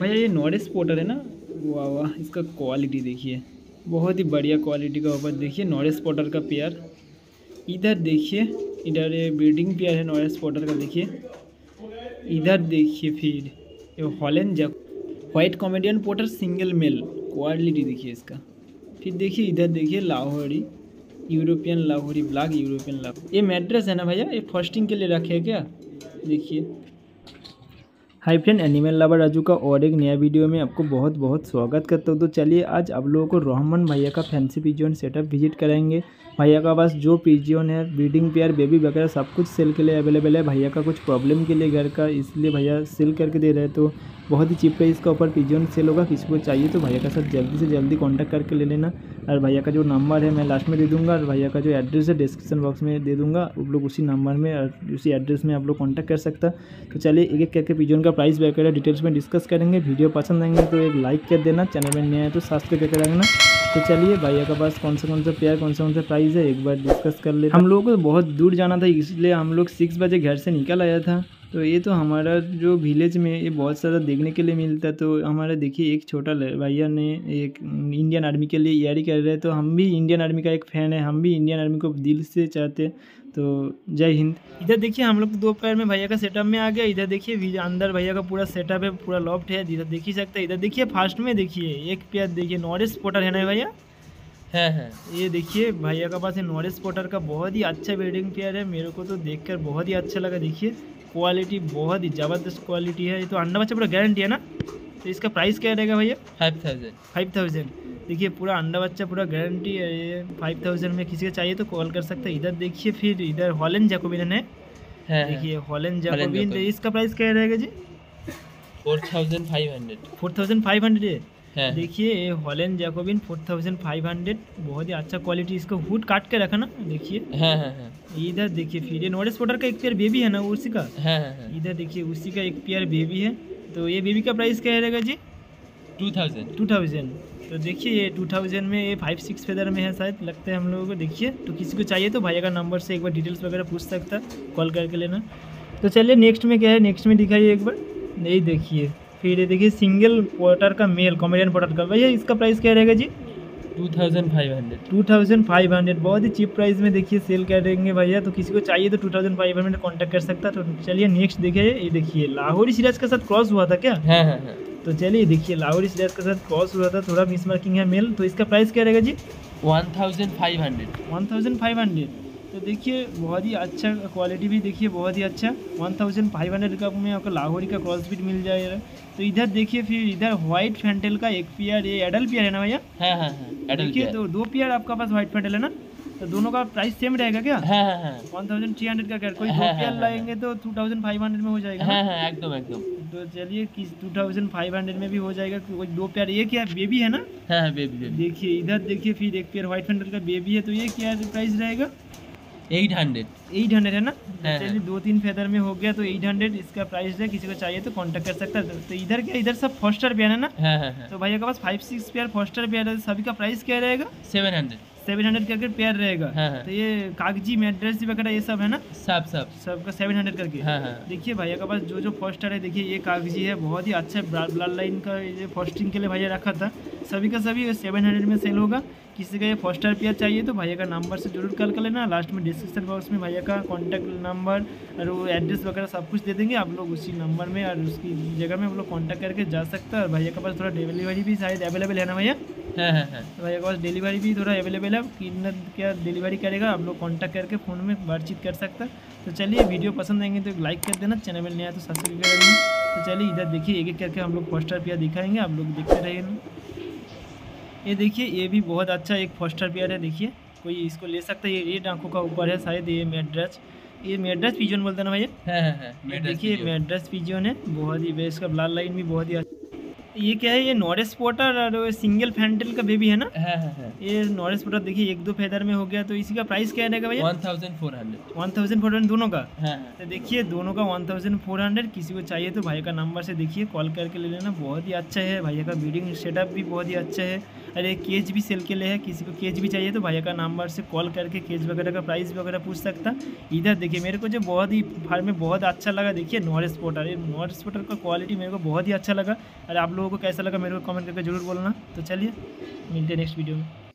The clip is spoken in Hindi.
भैया ये नॉरेस पोटर है ना? वाह वाह, इसका क्वालिटी देखिए। बहुत ही बढ़िया क्वालिटी का ऊपर देखिए नॉरेस पोटर का पेयर इधर देखिए, इधर ये ब्रीडिंग पेयर है नॉरेस पोटर का, देखिए। इधर देखिए फिर, ये Holland Jack white comedian pouter single male quality देखिए इसका। फिर देखिए, इधर देखिए Lahori European Lahori black European Lahori ये मैट्रेस है ना भैया? ये फर्स्टिंग के लिए रखे हैं क्या? देखिए। Hi friend, animal lover Raju का और एक नया वीडियो में आपको बहुत बहुत स्वागत करता हूँ। तो चलिए, आज आप लोगों को रोहमन भैया का फैंसी पिजियन सेटअप विज़िट कराएँगे। भैया का पास जो पिजियन है ब्रीडिंग पेयर बेबी वगैरह सब कुछ सेल के लिए अवेलेबल है। भैया का कुछ प्रॉब्लम के लिए घर का, इसलिए भैया सेल करके दे रहे तो बहुत ही चीप प्राइस का ऊपर पिजियन सेल होगा। किसी को चाहिए तो भैया का साथ जल्दी से जल्दी कॉन्टैक्ट करके ले लेना। और भैया का जो नंबर है, मैं लास्ट में दे दूँगा। और भैया का जो एड्रेस है डिस्क्रिप्शन बॉक्स में दे दूँगा। आप लोग उसी नंबर में और उसी एड्रेस में आप लोग कॉन्टैक्ट कर सकता। तो चलिए, एक एक करके पिजन का प्राइस वगैरह डिटेल्स में डिस्कस करेंगे। वीडियो पसंद आएँगे तो एक लाइक कर देना। चैनल में नया है तो सब्सक्राइब करके रखना। तो चलिए भैया के पास कौन सा कौन सा पेयर कौन सा कौन सा प्राइस है? एक बार डिस्कस कर ले हम लोगों को बहुत दूर जाना था, इसलिए हम लोग सिक्स बजे घर से निकल आया था। तो ये तो हमारा जो विलेज में ये बहुत सारा देखने के लिए मिलता है। तो हमारा देखिए, एक छोटा भैया ने एक इंडियन आर्मी के लिए तैयारी कर रहे हैं। तो हम भी इंडियन आर्मी का एक फ़ैन है, हम भी इंडियन आर्मी को दिल से चाहते तो जय हिंद। इधर देखिए हम लोग दो पैर में भैया का सेटअप में आ गया। इधर देखिए अंदर भैया का पूरा सेटअप है पूरा लॉफ्ट है। इधर देख ही सकते हैं। इधर देखिए फास्ट में देखिए एक पेयर देखिए नॉरेस पोटर है ना भैया? है है। ये देखिए भैया का पास है नॉरेस पोटर का बहुत ही अच्छा ब्रीडिंग पेयर है। मेरे को तो देखकर बहुत ही अच्छा लगा। देखिए क्वालिटी बहुत ही ज़बरदस्त क्वालिटी है। ये तो अंडा बच्चा पूरा गारंटी है ना? तो इसका प्राइस क्या रहेगा भैया? फाइव थाउज़ेंड फाइव थाउज़ेंड देखिए पूरा अंडा बच्चा पूरा गारंटी है ये। फाइव थाउज़ेंड में किसी को चाहिए तो कॉल कर सकते हैं। इधर देखिए फिर इधर हॉलैंड जैकोबिन है। देखिए हॉलैंड जैकोबिन तो इसका प्राइस क्या रहेगा जी? Four thousand five hundred four thousand five hundred देखिए ये Holland Jacobin four thousand five hundred बहुत ही अच्छा क्वालिटी इसका हुड काट के रखा ना देखिए। इधर देखिए फिर ये नोटिस पोटर का एक पेयर बेबी है ना उसी का? इधर देखिए उसी का एक पेयर बेबी है। तो ये बेबी का प्राइस क्या रहेगा जी? टू थाउज़ेंड टू थाउज़ेंड तो देखिए ये टू थाउज़ेंड में ये फाइव सिक्स फेदर में है शायद लगता है हम लोगों को। देखिए तो किसी को चाहिए तो भैया का नंबर से एक बार डिटेल्स वगैरह पूछ सकता कॉल करके लेना। तो चलिए नेक्स्ट में क्या है? नेक्स्ट में दिखाइए एक बार। यही देखिए फिर ये देखिए सिंगल पोटर का मेल कॉमेडियन पोटर का। भैया इसका प्राइस क्या रहेगा जी? Two thousand five hundred two thousand five hundred बहुत ही चीप प्राइस में देखिए सेल कर देंगे भैया। तो किसी को चाहिए तो two thousand five hundred contact कर सकता तो चलिए नेक्स्ट देखिए ये देखिए लाहौरी सिराज के साथ क्रॉस हुआ था क्या? है, है, है। तो चलिए देखिए लाहौरी सिराज के साथ क्रॉस हुआ था थोड़ा मिस मार्किंग है मेल। तो इसका प्राइस क्या रहेगा जी? One thousand five hundred one thousand five hundred तो देखिए बहुत ही अच्छा क्वालिटी भी देखिए बहुत ही अच्छा। वन थाउज़ेंड फाइव हंड्रेड का में आपको लाहौरी का क्रॉस बीट मिल जाएगा। तो इधर देखिए फिर इधर व्हाइट फैंटल का एक पेयर ये एडल पेयर है ना भैया? हाँ हाँ देखिए तो दो पेयर आपका पास व्हाइट फैंटल है ना? तो दोनों का प्राइस सेम रहेगा क्या? वन थाउज़ेंड थ्री हंड्रेड का कोई दो पेयर लाएँगे तो टू थाउज़ेंड फाइव हंड्रेड में हो जाएगा एकदम एकदम। तो चलिए किस टू थाउज़ेंड फाइव हंड्रेड में भी हो जाएगा। दो पेयर ये क्या बेबी है ना? हाँ बेबी देखिए इधर देखिए फिर एक पेयर व्हाइट फैंटल का बेबी है तो ये क्या प्राइस रहेगा? एट हंड्रेड एट हंड्रेड है ना? चलिए दो तीन फेदर में हो गया तो एट हंड्रेड इसका प्राइस है किसी को चाहिए तो कांटेक्ट कर सकता है। तो इधर क्या इधर सब फर्स्टर पेयर है ना? तो भैया के पास फाइव सिक्स पेयर फर्स्टर पेयर है सभी का प्राइस क्या रहेगा? सेवन हंड्रेड सेवन हंड्रेड करके पेयर रहेगा। तो ये कागज़ी मेड्रेस वगैरह ये सब है ना? सब सब। सबका सेवन हंड्रेड करके। देखिए भैया के पास जो जो फोस्टर है देखिए ये कागज़ी है बहुत ही अच्छा ब्लड लाइन का ये फोस्टिंग के लिए भैया रखा था। सभी का सभी सेवन हंड्रेड में सेल होगा। किसी का ये फर्स्टर पेयर चाहिए तो भैया का नंबर से ज़रूर कॉल कर लेना। लास्ट में डिस्क्रिप्शन बॉक्स में भैया का कॉन्टैक्ट नंबर और वो एड्रेस वगैरह सब कुछ दे देंगे। आप लोग उसी नंबर में और उसकी जगह में आप लोग कॉन्टैक्ट करके जा सकते हैं। और भैया के पास थोड़ा डिलीवरी भी शायद अवेलेबल है ना भैया? तो भैया के पास डिलीवरी भी थोड़ा अवेलेबल है। कितना क्या डिलीवरी करेगा आप लोग कॉन्टैक्ट करके फ़ोन में बातचीत कर सकते हैं। तो चलिए वीडियो पसंद आएँगे तो लाइक कर देना। चैनल में नहीं आया तो सब्सक्राइब कर देना। तो चलिए इधर देखिए एक एक करके हम लोग फर्स्टर पेयर दिखाएँगे। आप लोग देखते रहेंगे ये देखिए ये भी बहुत अच्छा एक फर्स्टर पेयर है देखिए। कोई इसको ले सकता है ये रेड आँखों का ऊपर है शायद ये मेड्रस ये मेड्रस पिजन बोलते हैं ना भैया? देखिए मेड्रस पिजन है बहुत ही बेस्ट का ब्लड लाइन भी बहुत ही अच्छा। ये क्या है ये नॉरेस पोटर और सिंगल फैंटल का बेबी है ना? है है है। ये नॉरेस पोटर देखिए एक दो फेदर में हो गया तो इसी का प्राइस क्या रहेगा भैया? One thousand four hundred one thousand four hundred दोनों का? है है। तो देखिए दोनों का वन थाउज़ेंड फोर हंड्रेड किसी को चाहिए तो भाई का नंबर से देखिए कॉल करके ले लेना बहुत ही अच्छा है भैया का ब्रीडिंग सेटअप भी बहुत ही अच्छा है। अरे केज भी सेल के लिए है, किसी को केज भी चाहिए तो भैया का नंबर से कॉल करके केज वगैरह का प्राइस वगैरह पूछ सकता। इधर देखिए, मेरे को जो बहुत ही फार्म में बहुत अच्छा लगा, देखिए, नॉर स्पोटर ये नॉर स्पोटर का क्वालिटी मेरे को बहुत ही अच्छा लगा। अरे आप लोगों को कैसा लगा मेरे को कमेंट करके ज़रूर बोलना। तो चलिए, मिलते हैं नेक्स्ट वीडियो में।